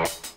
Bye.